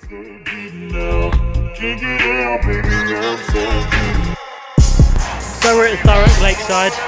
So we're at Thurrock Lakeside.